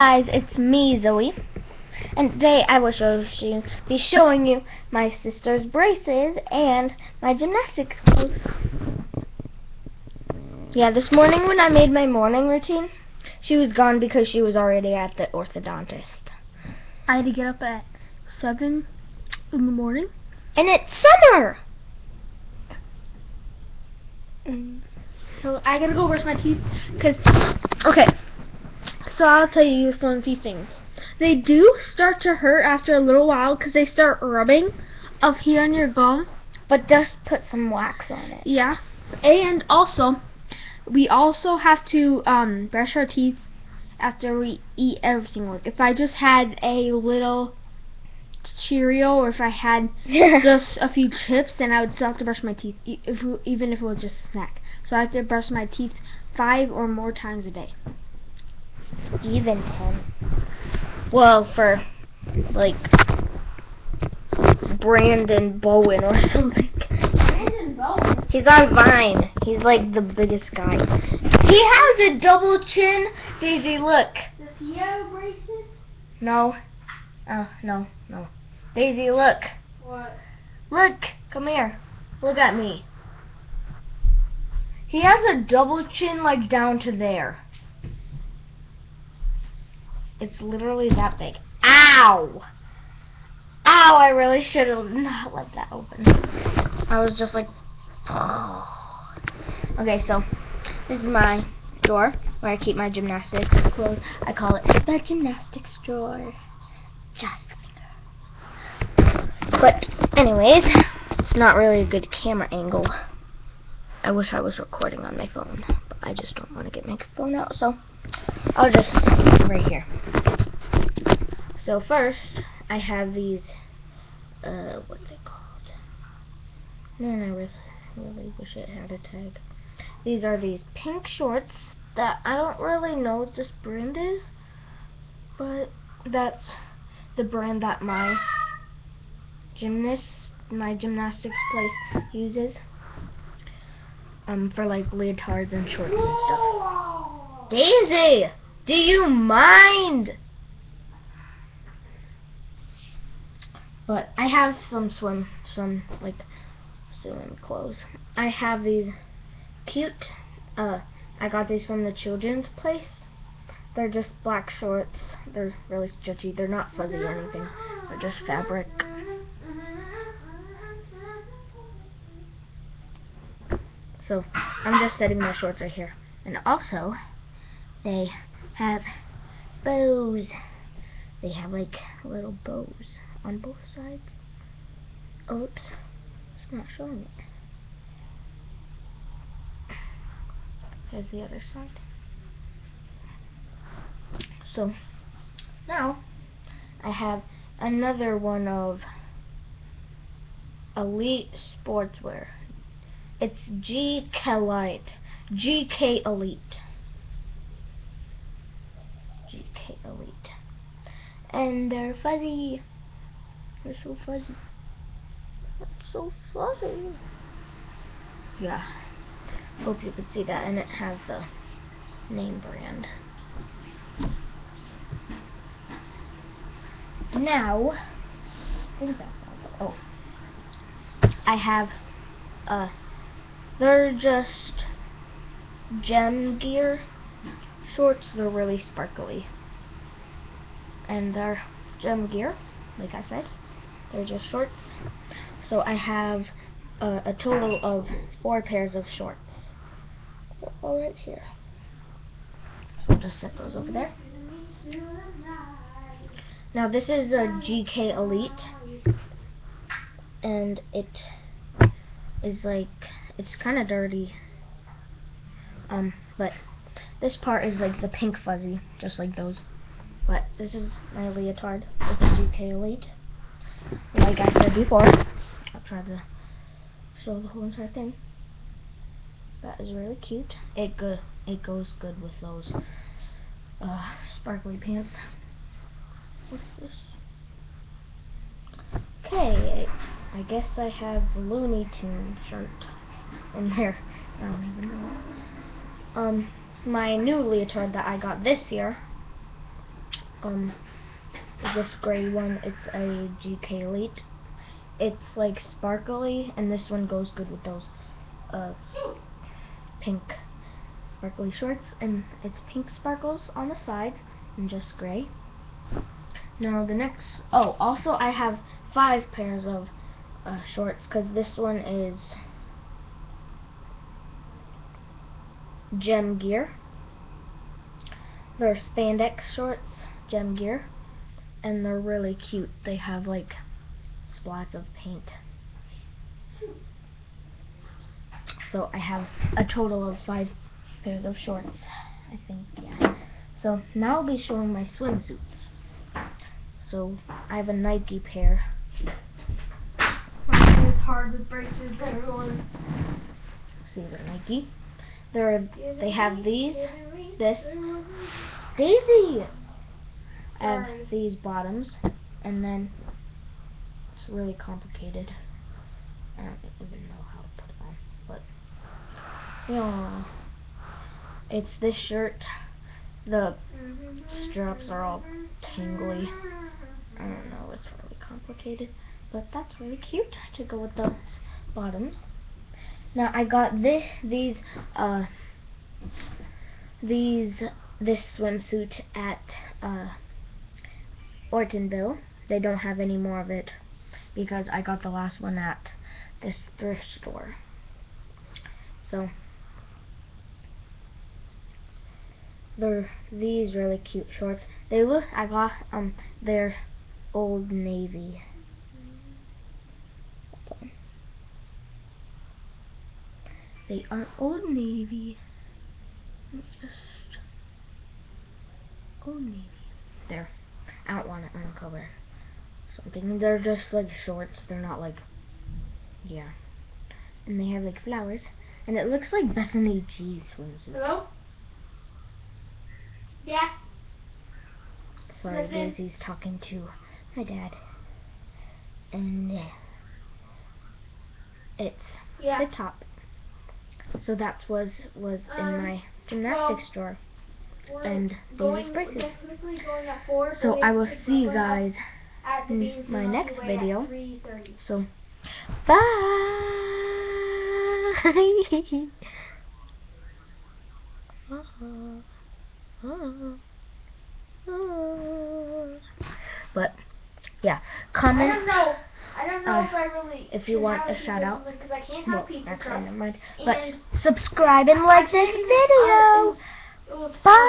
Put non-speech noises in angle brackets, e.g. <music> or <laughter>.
guys, it's me, Zoe, and today I will show you, be showing you my sister's braces and my gymnastics clothes. Yeah, this morning when I made my morning routine, she was gone because she was already at the orthodontist. I had to get up at 7 in the morning. And it's summer! And so I gotta go brush my teeth, cause, okay, so I'll tell you some few things. They do start to hurt after a little while because they start rubbing up here on your gum. But just put some wax on it. Yeah. And also, we also have to um, brush our teeth after we eat everything. Like if I just had a little Cheerio or if I had <laughs> just a few chips, then I would still have to brush my teeth, if, even if it was just a snack. So I have to brush my teeth five or more times a day even 10. Well, for, like, Brandon Bowen or something. Brandon Bowen? He's on Vine. He's, like, the biggest guy. He has a double chin. Daisy, look. Does he have braces? No. Oh, no, no. Daisy, look. What? Look. Come here. Look at me. He has a double chin, like, down to there. It's literally that big. Ow! Ow, I really should have not let that open. I was just like, oh. <sighs> Okay, so, this is my drawer where I keep my gymnastics clothes. I call it the gymnastics drawer. Just But, anyways, it's not really a good camera angle. I wish I was recording on my phone, but I just don't want to get my phone out, so I'll just right here. So first, I have these, uh, what's it called? Man, I really, really wish it had a tag. These are these pink shorts that I don't really know what this brand is, but that's the brand that my gymnast, my gymnastics place uses. Um, for like leotards and shorts and stuff. Daisy! Do you mind? But I have some swim, some like swim clothes. I have these cute, uh, I got these from the children's place. They're just black shorts. They're really stretchy. They're not fuzzy or anything. They're just fabric. So, I'm just setting my shorts right here. And also, they have bows. They have like little bows on both sides. Oh, oops, it's not showing it. Here's the other side. So, now, I have another one of Elite Sportswear. It's GK Elite. GK Elite. GK Elite. And they're fuzzy. They're so fuzzy. That's so fuzzy. Yeah. Hope you could see that. And it has the name brand. Now, oh, I have, uh, they're just gem gear shorts. They're really sparkly. And they're gem gear, like I said. They're just shorts. So I have uh, a total of four pairs of shorts. All right here. So I'll just set those over there. Now this is the GK Elite. And it is like, it's kind of dirty. Um, but this part is like the pink fuzzy, just like those. But this is my leotard with the GK Elite like I said before, I'll try to show the whole entire thing. That is really cute. It go it goes good with those uh, sparkly pants. What's this? Okay, I, I guess I have Looney Tune shirt in there. I don't even know. Um, my new leotard that I got this year um this gray one. It's a GK Elite. It's like sparkly, and this one goes good with those uh pink sparkly shorts, and it's pink sparkles on the side and just gray. Now the next, oh, also I have five pairs of uh, shorts because this one is Gem Gear. They're spandex shorts, Gem Gear, and they're really cute. They have like splats of paint. So I have a total of five pairs of shorts, I think, yeah. So now I'll be showing my swimsuits. So I have a Nike pair. My is hard with braces, everyone. See the Nike. They're they have these, this, Daisy. I these bottoms, and then it's really complicated. I don't even know how to put it on, but yeah, it's this shirt. The straps are all tingly. I don't know, it's really complicated, but that's really cute to go with those bottoms. Now I got this, these, uh, these, this swimsuit at, uh, Ortonville. They don't have any more of it because I got the last one at this thrift store. So, they're these really cute shorts. They look, I got, um, they're Old Navy. They are Old Navy. Just Old Navy. There. I don't want it on cover. Something. They're just like shorts. They're not like yeah. And they have like flowers. And it looks like Bethany G's swimsuit. Hello? Yeah. Sorry, Listen. Daisy's talking to my dad. And uh, it's Yeah. the top. So that was was in Um, my gymnastics well, drawer. And going, these braces. technically going at four. So I will see you guys house at the in my next Milky Way at video. 3:30. So bye. <laughs> but yeah, I comment. don't know. I don't know uh, if I really. if you want a shout out. Because I can't Well, actually, never mind. But subscribe and like this video. Bye.